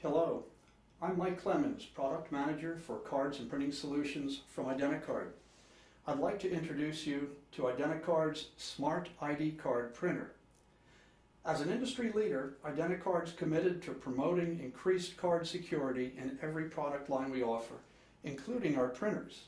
Hello, I'm Mike Clemens, Product Manager for Cards and Printing Solutions from Identicard. I'd like to introduce you to Identicard's Smart ID Card Printer. As an industry leader, Identicard's committed to promoting increased card security in every product line we offer, including our printers.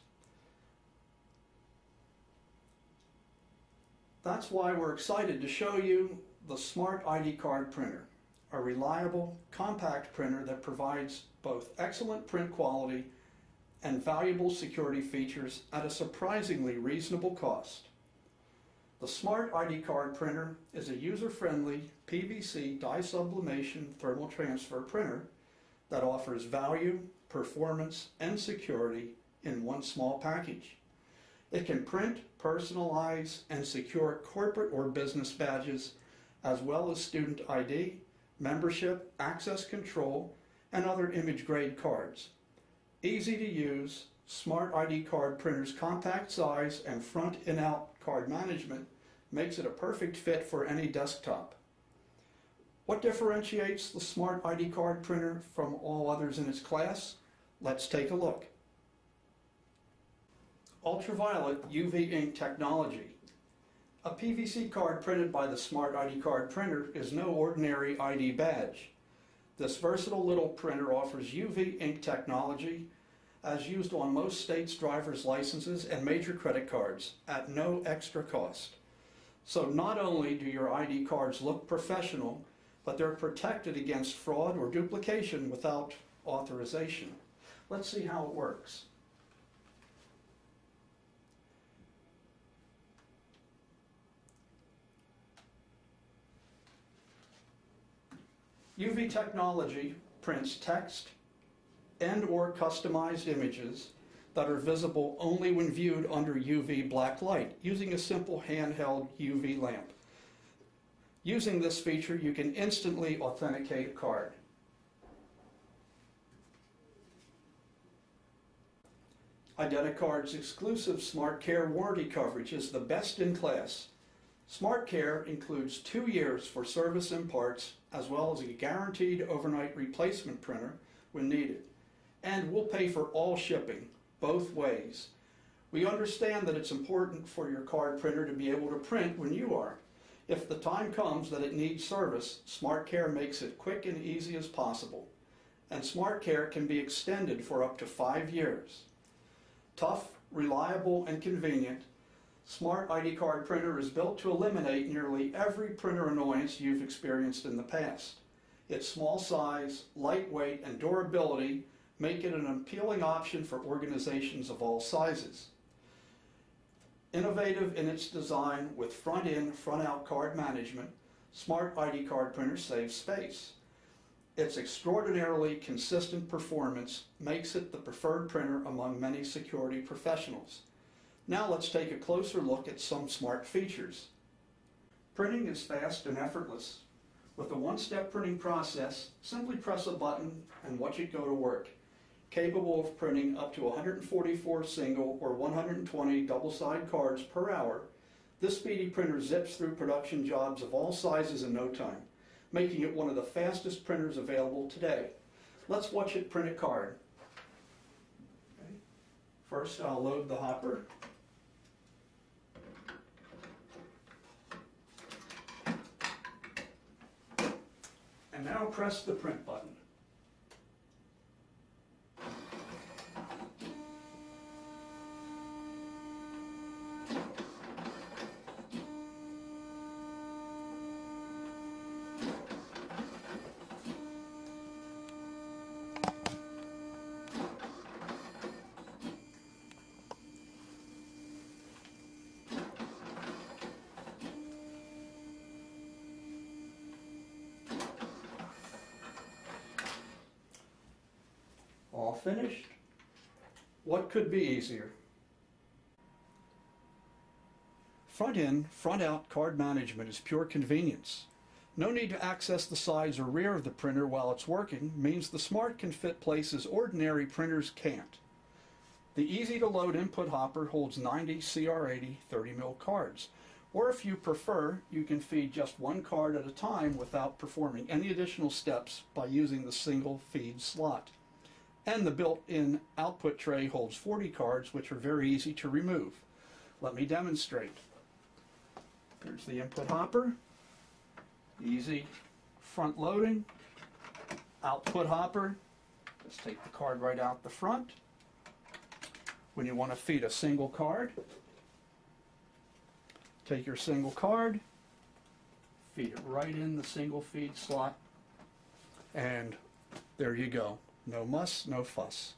That's why we're excited to show you the Smart ID Card Printer, a reliable, compact printer that provides both excellent print quality and valuable security features at a surprisingly reasonable cost. The Smart ID Card Printer is a user-friendly PVC dye sublimation thermal transfer printer that offers value, performance, and security in one small package. It can print, personalize, and secure corporate or business badges, as well as student ID, membership, access control, and other image grade cards. Easy to use, Smart ID card printer's compact size and front in out card management makes it a perfect fit for any desktop. What differentiates the Smart ID card printer from all others in its class? Let's take a look. Ultraviolet UV ink technology. A PVC card printed by the Smart ID card printer is no ordinary ID badge. This versatile little printer offers UV ink technology as used on most states' driver's licenses and major credit cards at no extra cost. So not only do your ID cards look professional, but they're protected against fraud or duplication without authorization. Let's see how it works. UV technology prints text, and or customized images that are visible only when viewed under UV black light using a simple handheld UV lamp. Using this feature, you can instantly authenticate a card. Identicard's exclusive Smart Care warranty coverage is the best in class. Smart Care includes two years for service and parts, as well as a guaranteed overnight replacement printer when needed and we'll pay for all shipping, both ways. We understand that it's important for your card printer to be able to print when you are. If the time comes that it needs service, SmartCare makes it quick and easy as possible. And SmartCare can be extended for up to five years. Tough, reliable, and convenient, Smart ID card printer is built to eliminate nearly every printer annoyance you've experienced in the past. Its small size, lightweight, and durability make it an appealing option for organizations of all sizes. Innovative in its design with front-in, front-out card management, Smart ID card printer saves space. Its extraordinarily consistent performance makes it the preferred printer among many security professionals. Now let's take a closer look at some smart features. Printing is fast and effortless. With a one-step printing process, simply press a button and watch it go to work capable of printing up to 144 single or 120 double-side cards per hour, this speedy printer zips through production jobs of all sizes in no time, making it one of the fastest printers available today. Let's watch it print a card. First, I'll load the hopper. And now press the print button. All finished. What could be easier? Front-in, front-out card management is pure convenience. No need to access the sides or rear of the printer while it's working means the Smart can fit places ordinary printers can't. The easy-to-load input hopper holds 90 CR80 30 mil cards, Or if you prefer, you can feed just one card at a time without performing any additional steps by using the single feed slot. And the built-in output tray holds 40 cards, which are very easy to remove. Let me demonstrate. Here's the input hopper. Easy front loading. Output hopper. Just take the card right out the front. When you want to feed a single card, take your single card, feed it right in the single feed slot, and there you go. No muss, no fuss.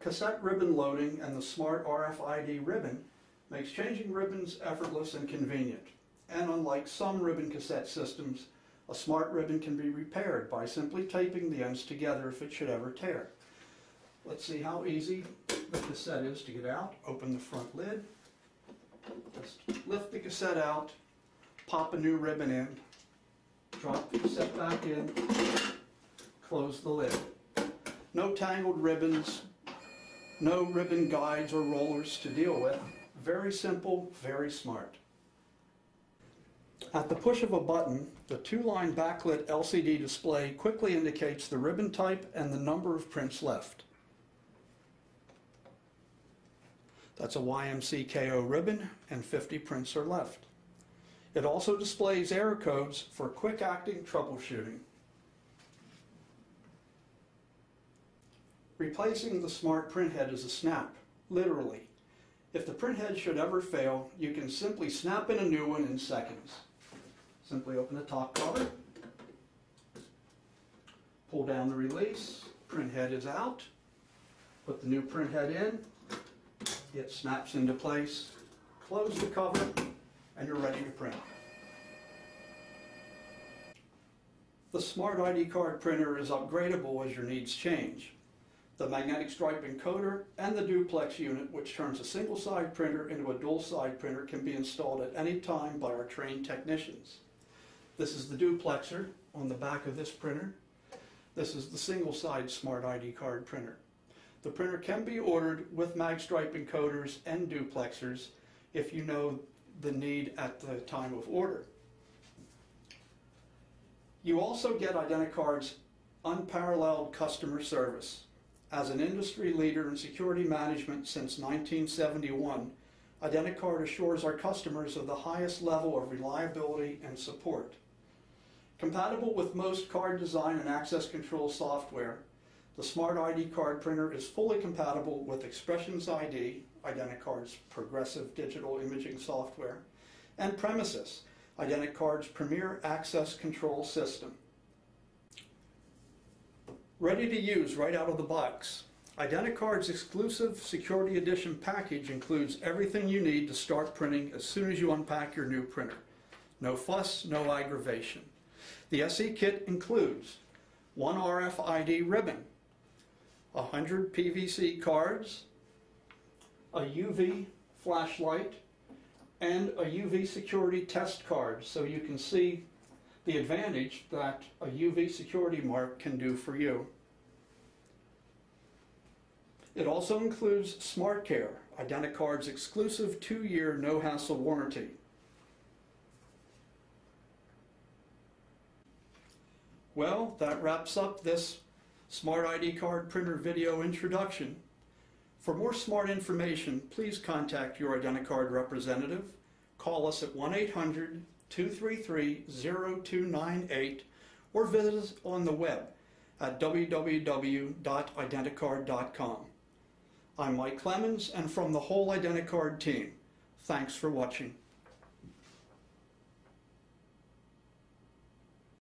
Cassette ribbon loading and the smart RFID ribbon makes changing ribbons effortless and convenient. And unlike some ribbon cassette systems, a smart ribbon can be repaired by simply taping the ends together if it should ever tear. Let's see how easy the cassette is to get out. Open the front lid, just lift the cassette out, pop a new ribbon in, drop the cassette back in, close the lid. No tangled ribbons, no ribbon guides or rollers to deal with. Very simple, very smart. At the push of a button, the two-line backlit LCD display quickly indicates the ribbon type and the number of prints left. That's a YMCKO ribbon and 50 prints are left. It also displays error codes for quick-acting troubleshooting. Replacing the smart printhead is a snap, literally. If the printhead should ever fail, you can simply snap in a new one in seconds. Simply open the top cover, pull down the release, printhead is out, put the new printhead in, it snaps into place, close the cover, and you're ready to print. The Smart ID card printer is upgradable as your needs change. The magnetic stripe encoder and the duplex unit, which turns a single side printer into a dual side printer, can be installed at any time by our trained technicians. This is the duplexer on the back of this printer. This is the single side Smart ID card printer. The printer can be ordered with magstripe encoders and duplexers if you know the need at the time of order. You also get Identicard's unparalleled customer service. As an industry leader in security management since 1971, Identicard assures our customers of the highest level of reliability and support. Compatible with most card design and access control software, the Smart ID card printer is fully compatible with Expressions ID, Identicard's progressive digital imaging software, and PremiSys, Identicard's premier access control system. Ready to use right out of the box. Identicard's exclusive Security Edition package includes everything you need to start printing as soon as you unpack your new printer. No fuss, no aggravation. The SE kit includes one RFID ribbon, 100 PVC cards, a UV flashlight, and a UV security test card so you can see the advantage that a UV security mark can do for you. It also includes SmartCare, Identicard's exclusive two-year no-hassle warranty. Well, that wraps up this Smart ID card printer video introduction. For more smart information, please contact your Identicard representative. Call us at 1-800-233-0298 or visit us on the web at www.identicard.com. I'm Mike Clemens and from the whole Identicard team, thanks for watching.